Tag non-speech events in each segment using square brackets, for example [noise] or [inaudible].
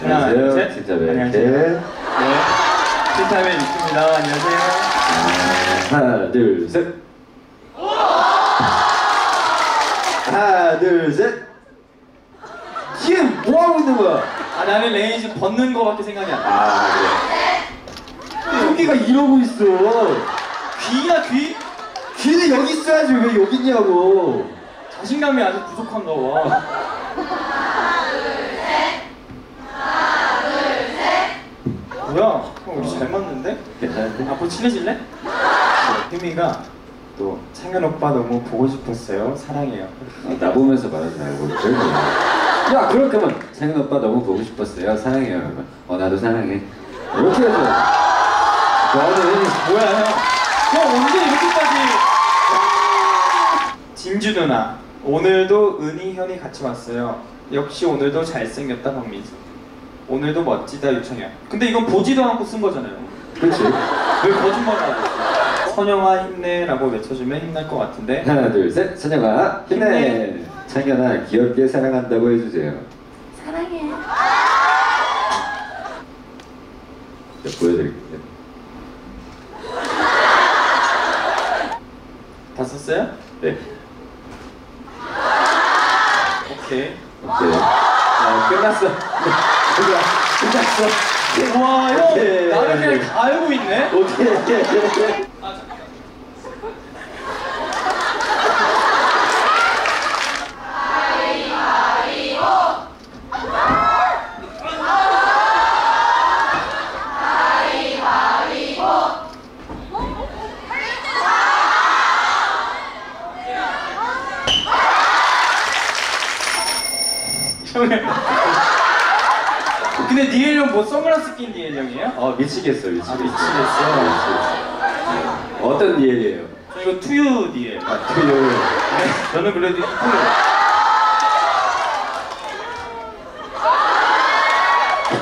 하나, 안녕하세요. 둘, 셋. 진짜 왜 안녕하세요. 이렇게 네. 실타임의 유입니다 안녕하세요. 하나 둘 셋 하나 둘셋 지금 뭐하고 있는 거야? 아 나는 레이즈 벗는 거밖에 생각이 안 나. 아 그래 여기가 이러고 있어 귀야 귀? 귀는 여기 있어야지 왜 여기 있냐고 자신감이 아주 부족한가 봐. 뭐야? 형 우리 잘 맞는데? 괜찮은데? 앞으로 친해질래? 휘미가 또 창현 오빠 너무 보고 싶었어요. 사랑해요. 아, 나 보면서 말하지 말고 그래. 야 그럴 거면 상현 오빠 너무 보고 싶었어요 사랑해요 그러면 어 나도 사랑해 이렇게 해서 너는 뭐야 형? 형 언제 이렇게까지? 진주 누나 오늘도 은희 현이 같이 왔어요. 역시 오늘도 잘생겼다 박미수. 오늘도 멋지다 유창현. 근데 이건 보지도 않고 쓴 거잖아요. 그렇지 왜 거짓말을 하고? 선영아 힘내라고 외쳐주면 힘날 것 같은데 하나 둘셋 선영아 힘내 힘내. 창현아 귀엽게 사랑한다고 해주세요 사랑해. 자, 보여드릴게요 다 썼어요? 네 오케이. 오케이 아 끝났어 끝났어 끝났어 와 형, 오케이. 나를 그냥 다 알고 있네. 오케이 아, 잠깐. 형님. 근데 니엘 형뭐 선글라스 낀 니엘 형이에요? 어 미치겠어 미치겠어 아, 미치겠어. 미치겠어. 어떤 니엘이에요? 저 이거 투유 니엘. 아 투요 저는 그래도 이쁘네.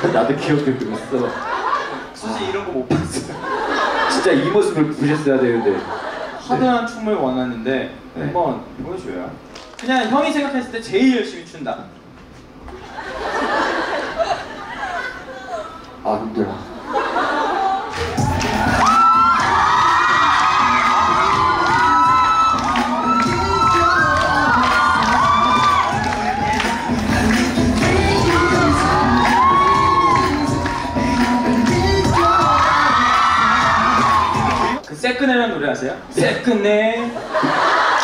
[laughs] 나도 귀엽게 그렸어 솔직히 이런 거 못 봤어요. 진짜 이 모습을 보셨어야 되는데 화려한 춤을 원하는데 네. 한번 보여줘요. 그냥 형이 생각했을 때 제일 열심히 춘다. 아 힘들어 그 세끈해라는 노래 아세요? 세끈해,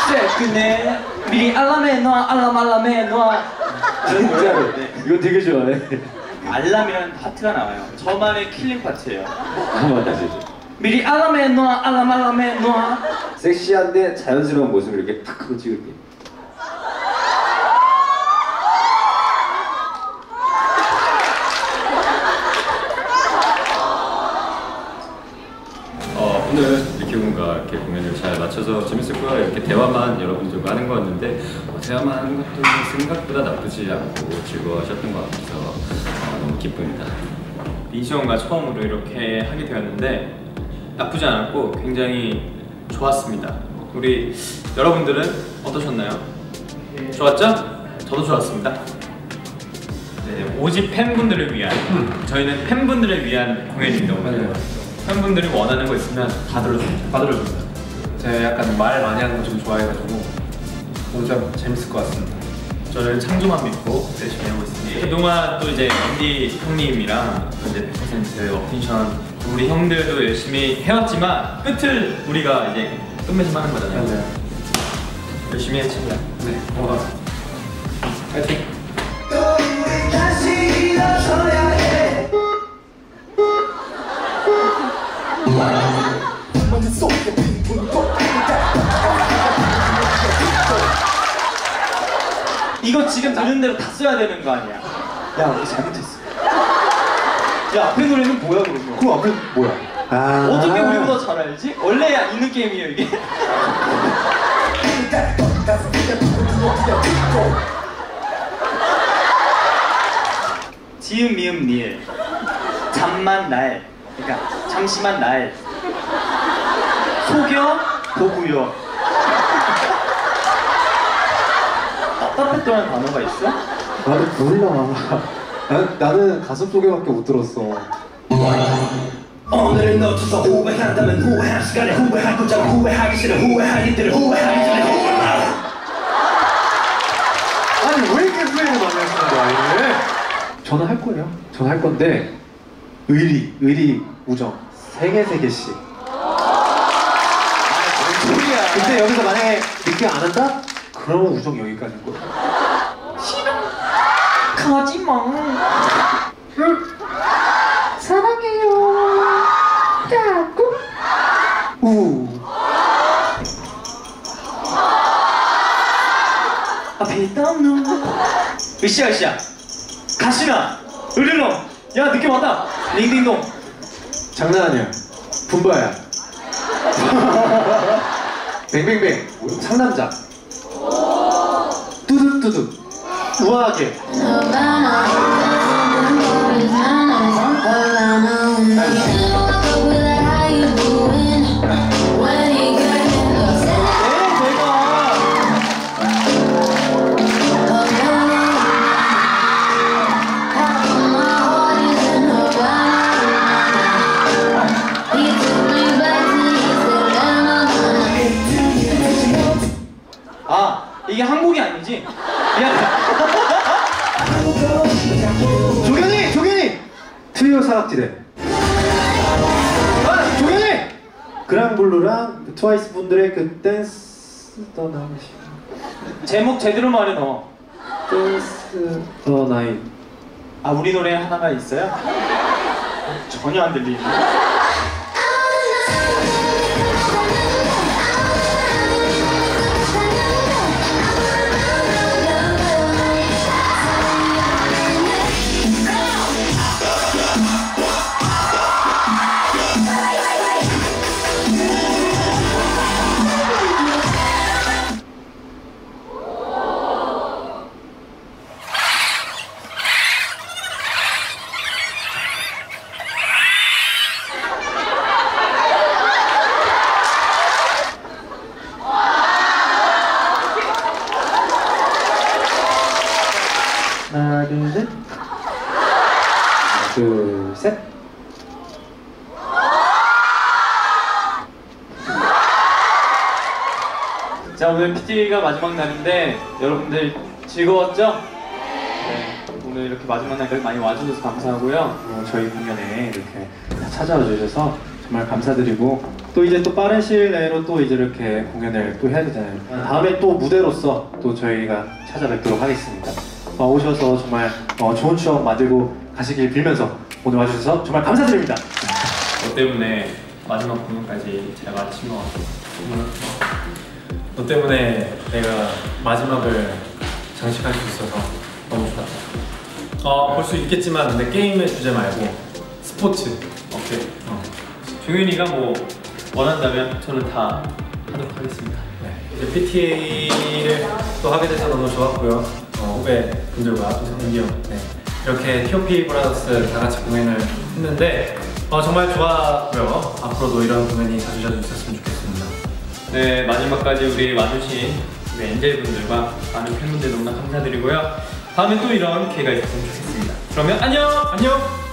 세끈해, 미리 알람해 놔, 알람 알람해 놔. 이런 진짜로. 이거 되게 좋아해 알람이라는 파트가 나와요. 저만의 killing part예요. 한번 다시 미리 알람해 놔, 알람 알람해 놔. 섹시한데 자연스러운 모습을 이렇게 탁 하고 찍을게 어, 오늘 이렇게 뭔가 이렇게 공연을 잘 맞춰서 재밌었고요. 이렇게 대화만 여러분들과 하는 거였는데 어, 대화만 하는 것도 생각보다 나쁘지 않고 즐거워하셨던 것 같아서 어, 너무 기쁩니다. 민시형과 처음으로 이렇게 하게 되었는데 나쁘지 않았고 굉장히 좋았습니다. 우리 여러분들은 어떠셨나요? 좋았죠? 저도 좋았습니다. 네, 오직 팬분들을 위한 저희는 팬분들을 위한 때문에 팬분들이 원하는 거 있으면 다 들어줍니다. 다 들어줍니다. 제가 약간 말 많이 하는 거 좀 좋아해가지고 오늘 좀 재밌을 것 같습니다. 저는 창조만 믿고 열심히 하고 있습니다. 그동안 또 이제 앤디 형님이랑 또 이제 100% attention 우리 형들도 열심히 해왔지만 끝을 우리가 이제 끝맺음 하는 거잖아요. 맞아요. 열심히 해치자. 네, 고맙습니다. 파이팅! 이거 지금 들은 대로 다 써야 되는 거 아니야? 야, 우리 잘못했어. [laughs] 야, 앞에 노래는 뭐야 그러면? 그 앞에 뭐야? 아 어떻게 우리보다 잘 알지? 원래 있는 게임이에요 이게. 지음 미음 니을 잠만 날 그러니까 잠시만 날 속여 보구요 따뜻했던 단어가 있어? 나도 몰라 난, 나는 가슴 속에밖에 못 들었어. 오늘을 놓쳐서 후회한다면 후회할 시간에 후회할 거잖아 후회하기 싫어 후회할 일들을 후회하기 전에 후회하라 아니 왜 이렇게 후회를 많이 하시는 거야 이게? 저는 할 거예요. 저는 할 건데 의리, 의리, 우정 세 개 세 개씩. 근데 여기서 만약에 늦게 안 한다? 그러면 우정 여기까지인 거야. 가지마 우. 앞에 있던 눈 으쌰 으쌰 가시나 으르렁 야 늦게 왔다 링딩동 장난 아니야. 분바야. [laughs] 뱅뱅뱅. 상남자. 뚜둑뚜둑. 우아하게. 아 이게 한국이 아니지 조견이! 조견이! 트리오 사각지대. 아! 조견이! 그랑블루랑 그 트와이스 분들의 그 댄스 더 나잇. 제목 제대로 말해 너 댄스 더 나잇. 아 우리 노래 하나가 있어요? 전혀 안 들리네 하나, 둘, 셋. 하나, 둘, 셋. 자 오늘 PT가 마지막 날인데 여러분들 즐거웠죠? 네 오늘 이렇게 마지막 날까지 많이 와주셔서 감사하고요 어, 저희 공연에 이렇게 찾아와 주셔서 정말 감사드리고 또 이제 또 빠른 시일 내로 또 이제 이렇게 공연을 또 해야 되잖아요. 다음에 또 무대로서 또 저희가 찾아뵙도록 하겠습니다. 어, 오셔서 정말 어, 좋은 추억 만들고 가시길 빌면서 오늘 와주셔서 정말 감사드립니다. 너 때문에 마지막 공연까지 잘 마친 것 같아요 너 때문에 내가 마지막을 장식할 수 있어서 너무 좋았다. 어, 볼 수 있겠지만 근데 게임의 주제 말고 스포츠. 오케이 어. 종윤이가 뭐 원한다면 저는 다 하도록 하겠습니다 네. 이제 PT를 또 하게 돼서 너무 좋았고요. 어, 후배 분들과 또 성기 형 네. 이렇게 T.O.P 브라더스 다 같이 공연을 했는데 어, 정말 좋았고요. 앞으로도 이런 공연이 자주 자주 있었으면 좋겠습니다. 네 마지막까지 우리 와주신 우리 엔젤분들과 많은 팬분들 너무나 감사드리고요 다음에 또 이런 기회가 있었으면 좋겠습니다 그러면 안녕! 안녕.